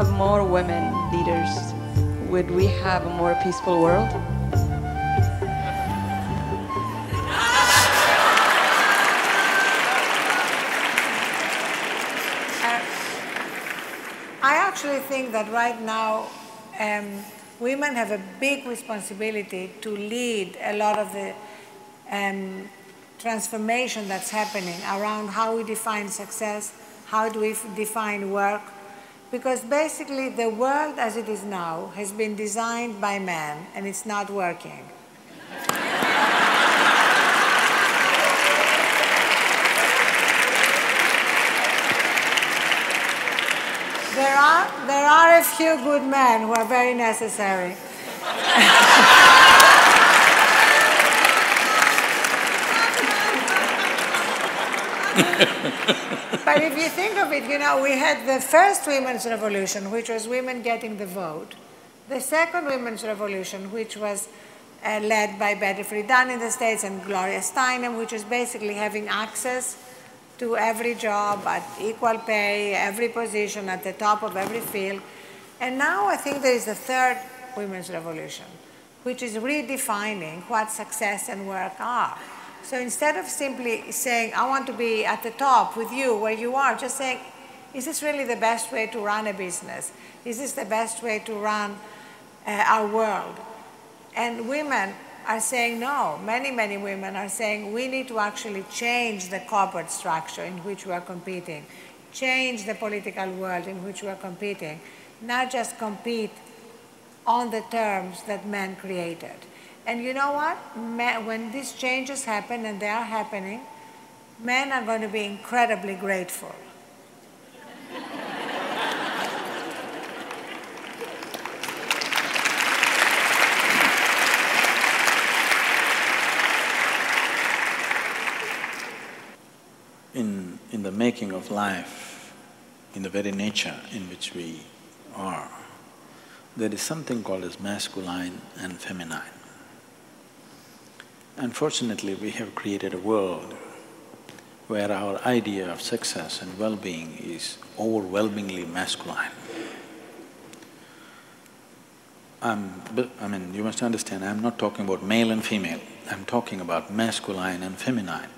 have more women leaders, would we have a more peaceful world? I actually think that right now um, women have a big responsibility to lead a lot of the um, transformation that's happening around how we define success, how do we define work, because basically the world as it is now has been designed by man and it's not working. There are, there are a few good men who are very necessary. but if you think of it, you know, we had the first women's revolution, which was women getting the vote. The second women's revolution, which was uh, led by Betty Friedan in the States and Gloria Steinem, which was basically having access to every job at equal pay, every position at the top of every field. And now I think there is a third women's revolution, which is redefining what success and work are. So instead of simply saying, I want to be at the top with you where you are, just saying, is this really the best way to run a business? Is this the best way to run uh, our world? And women are saying no. Many, many women are saying we need to actually change the corporate structure in which we are competing, change the political world in which we are competing, not just compete on the terms that men created. And you know what? when these changes happen, and they are happening, men are going to be incredibly grateful. in, in the making of life, in the very nature in which we are, there is something called as masculine and feminine. Unfortunately, we have created a world where our idea of success and well-being is overwhelmingly masculine. I'm, I mean, you must understand, I'm not talking about male and female, I'm talking about masculine and feminine.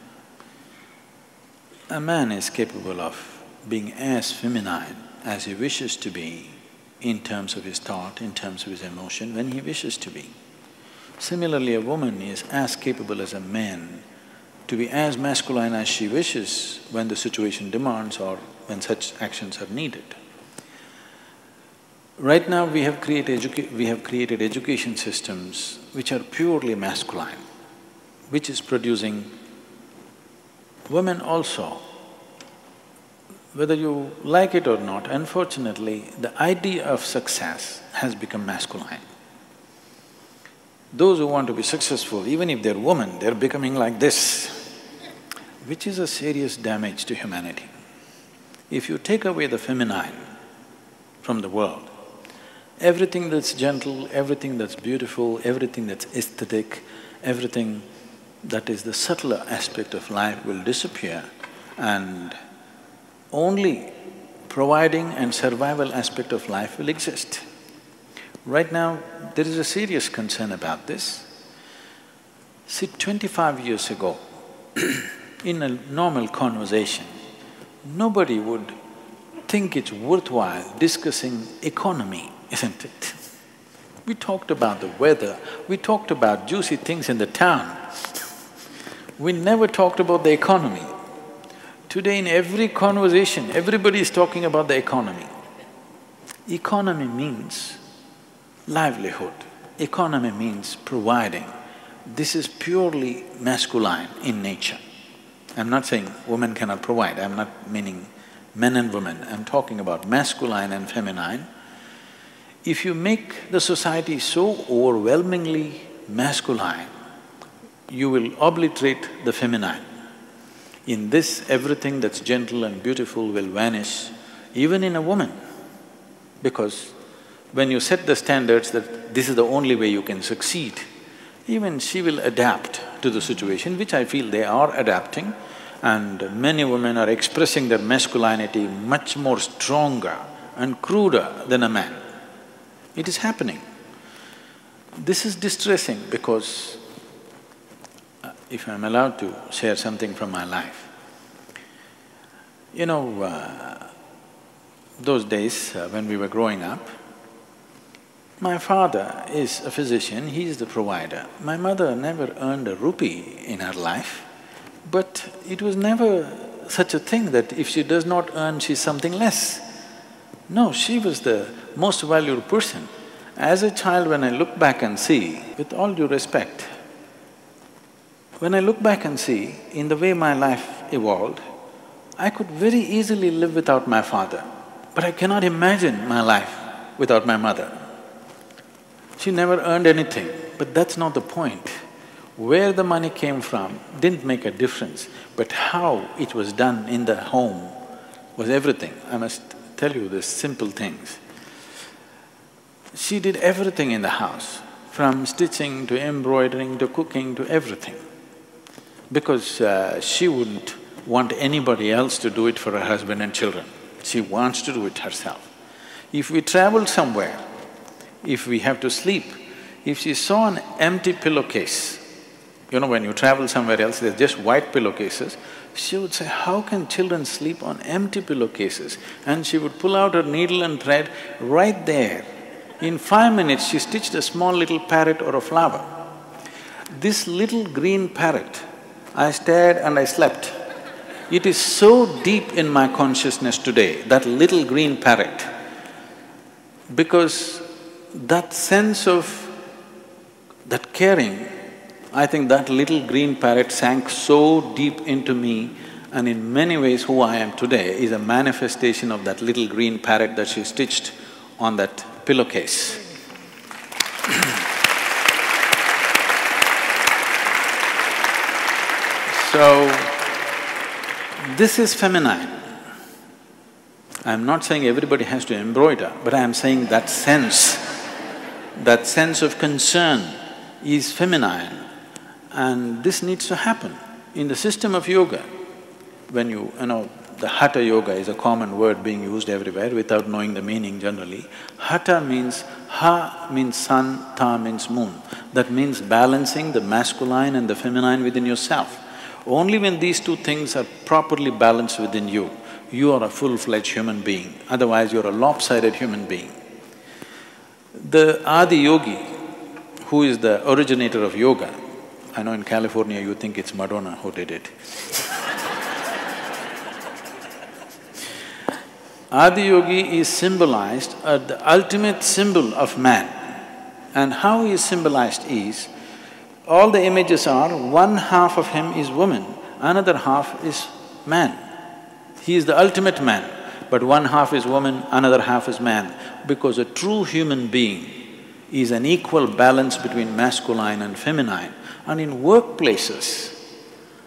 A man is capable of being as feminine as he wishes to be in terms of his thought, in terms of his emotion, when he wishes to be. Similarly, a woman is as capable as a man to be as masculine as she wishes when the situation demands or when such actions are needed. Right now we have created we have created education systems which are purely masculine, which is producing Women also, whether you like it or not, unfortunately, the idea of success has become masculine. Those who want to be successful, even if they're women, they're becoming like this, which is a serious damage to humanity. If you take away the feminine from the world, everything that's gentle, everything that's beautiful, everything that's aesthetic, everything that is the subtler aspect of life will disappear and only providing and survival aspect of life will exist. Right now, there is a serious concern about this. See, twenty-five years ago, in a normal conversation, nobody would think it's worthwhile discussing economy, isn't it? We talked about the weather, we talked about juicy things in the town. We never talked about the economy. Today in every conversation, everybody is talking about the economy. Economy means livelihood, economy means providing. This is purely masculine in nature. I'm not saying women cannot provide, I'm not meaning men and women, I'm talking about masculine and feminine. If you make the society so overwhelmingly masculine, you will obliterate the feminine. In this, everything that's gentle and beautiful will vanish, even in a woman. Because when you set the standards that this is the only way you can succeed, even she will adapt to the situation, which I feel they are adapting, and many women are expressing their masculinity much more stronger and cruder than a man. It is happening. This is distressing because uh, if I'm allowed to share something from my life, you know, uh, those days uh, when we were growing up, my father is a physician, he is the provider. My mother never earned a rupee in her life, but it was never such a thing that if she does not earn, she's something less. No, she was the most valued person. As a child, when I look back and see, with all due respect, when I look back and see in the way my life evolved, I could very easily live without my father, but I cannot imagine my life without my mother. She never earned anything, but that's not the point. Where the money came from didn't make a difference, but how it was done in the home was everything. I must tell you these simple things. She did everything in the house, from stitching to embroidering to cooking to everything, because uh, she wouldn't want anybody else to do it for her husband and children. She wants to do it herself. If we travel somewhere, if we have to sleep, if she saw an empty pillowcase, you know, when you travel somewhere else, there's just white pillowcases, she would say, how can children sleep on empty pillowcases? And she would pull out her needle and thread right there. In five minutes, she stitched a small little parrot or a flower. This little green parrot, I stared and I slept. It is so deep in my consciousness today, that little green parrot, because that sense of that caring, I think that little green parrot sank so deep into me and in many ways who I am today is a manifestation of that little green parrot that she stitched on that pillowcase. so, this is feminine. I'm not saying everybody has to embroider, but I am saying that sense that sense of concern is feminine and this needs to happen. In the system of yoga, when you… you know, the hatha yoga is a common word being used everywhere without knowing the meaning generally. Hatha means… ha means sun, ta means moon. That means balancing the masculine and the feminine within yourself. Only when these two things are properly balanced within you, you are a full-fledged human being, otherwise you're a lopsided human being. The Adi Yogi, who is the originator of yoga, I know in California you think it's Madonna who did it Adi Yogi is symbolized as the ultimate symbol of man. And how he is symbolized is, all the images are, one half of him is woman, another half is man. He is the ultimate man but one half is woman, another half is man, because a true human being is an equal balance between masculine and feminine. And in workplaces,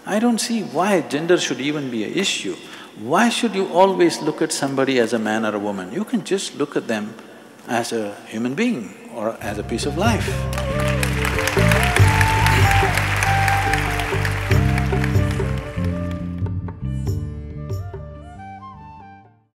I don't see why gender should even be an issue. Why should you always look at somebody as a man or a woman? You can just look at them as a human being or as a piece of life.